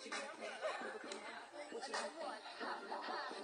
我你